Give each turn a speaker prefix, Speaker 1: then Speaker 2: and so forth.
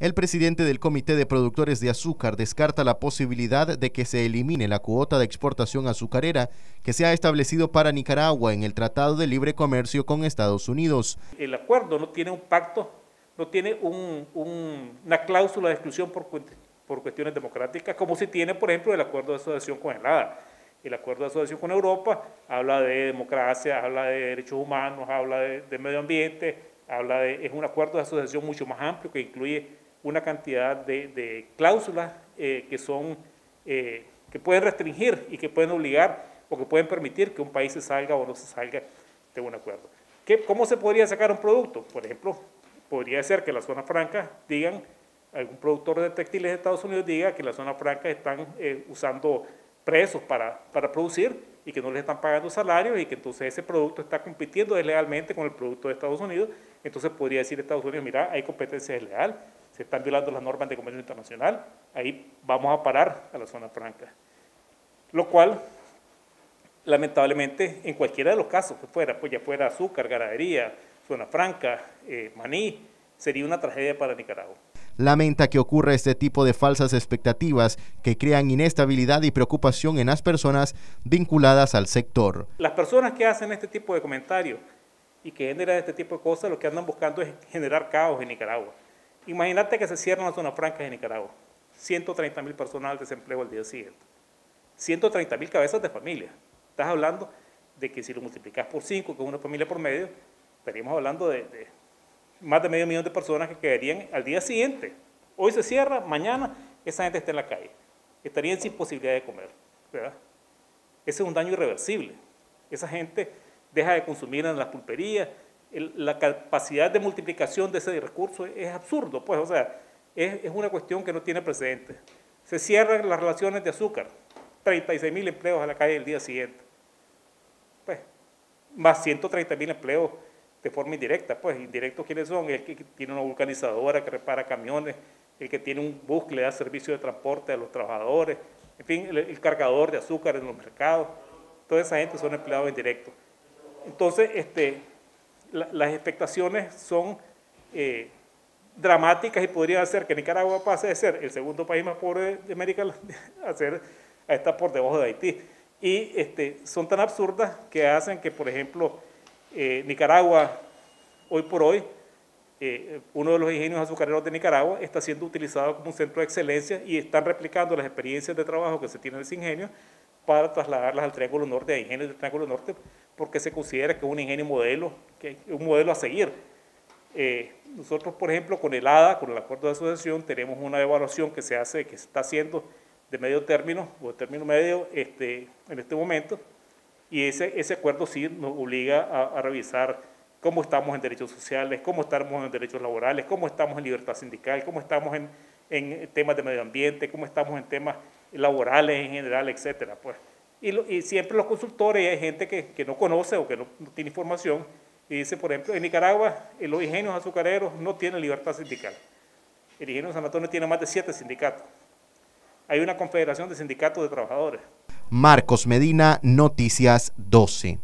Speaker 1: El presidente del Comité de Productores de Azúcar descarta la posibilidad de que se elimine la cuota de exportación azucarera que se ha establecido para Nicaragua en el Tratado de Libre Comercio con Estados Unidos.
Speaker 2: El acuerdo no tiene un pacto, no tiene una cláusula de exclusión por, cuestiones democráticas, como si tiene, por ejemplo, el acuerdo de asociación con el. El acuerdo de asociación con Europa habla de democracia, habla de derechos humanos, habla de, medio ambiente, habla de, es un acuerdo de asociación mucho más amplio que incluye una cantidad de, cláusulas eh, que son eh, que pueden restringir y que pueden obligar o que pueden permitir que un país se salga o no se salga de un acuerdo. ¿Qué, ¿Cómo se podría sacar un producto? Por ejemplo, podría ser que la zona franca digan, algún productor de textiles de Estados Unidos diga que la zona franca están eh, usando presos para, para producir y que no les están pagando salarios y que entonces ese producto está compitiendo deslealmente con el producto de Estados Unidos, entonces podría decir Estados Unidos, mira, hay competencia desleal, se están violando las normas de comercio internacional, ahí vamos a parar a la zona franca. Lo cual, lamentablemente, en cualquiera de los casos que fuera, pues ya fuera azúcar, ganadería, zona franca, eh, maní, sería una tragedia para Nicaragua.
Speaker 1: Lamenta que ocurra este tipo de falsas expectativas que crean inestabilidad y preocupación en las personas vinculadas al sector.
Speaker 2: Las personas que hacen este tipo de comentarios y que generan este tipo de cosas, lo que andan buscando es generar caos en Nicaragua. Imagínate que se cierran las zonas francas de Nicaragua. 130 mil personas al desempleo al día siguiente. 130 mil cabezas de familia. Estás hablando de que si lo multiplicas por 5, que es una familia por medio, estaríamos hablando de, más de medio millón de personas que quedarían al día siguiente. Hoy se cierra, mañana esa gente está en la calle. Estarían sin posibilidad de comer. Ese es un daño irreversible. Esa gente deja de consumir en las pulperías, la capacidad de multiplicación de ese recurso es absurdo, pues, o sea, es, una cuestión que no tiene precedentes. Se cierran las relaciones de azúcar, 36 mil empleos a la calle el día siguiente, pues, más 130 mil empleos de forma indirecta, pues, indirectos quiénes son, el que tiene una vulcanizadora que repara camiones, el que tiene un bus que le da servicio de transporte a los trabajadores, en fin, el, el cargador de azúcar en los mercados, toda esa gente son empleados indirectos. Entonces, este, las expectaciones son eh, dramáticas y podrían hacer que Nicaragua pase de ser el segundo país más pobre de América a, ser, a estar por debajo de Haití. Y este, son tan absurdas que hacen que, por ejemplo, eh, Nicaragua, hoy por hoy, eh, uno de los ingenios azucareros de Nicaragua está siendo utilizado como un centro de excelencia y están replicando las experiencias de trabajo que se tienen en ese ingenio para trasladarlas al Triángulo Norte, a ingenios del Triángulo Norte, porque se considera que es un ingenio modelo, que un modelo a seguir. Eh, nosotros, por ejemplo, con el ADA, con el acuerdo de asociación, tenemos una evaluación que se hace, que se está haciendo de medio término o de término medio este, en este momento, y ese, ese acuerdo sí nos obliga a, revisar cómo estamos en derechos sociales, cómo estamos en derechos laborales, cómo estamos en libertad sindical, cómo estamos en, en temas de medio ambiente, cómo estamos en temas laborales en general, etcétera. Pues. Y, siempre los consultores, hay gente que, no conoce o que no, tiene información, y dice, por ejemplo, en Nicaragua los ingenios azucareros no tienen libertad sindical. El ingenio San Antonio tiene más de siete sindicatos. Hay una confederación de sindicatos de trabajadores.
Speaker 1: Marcos Medina, Noticias 12.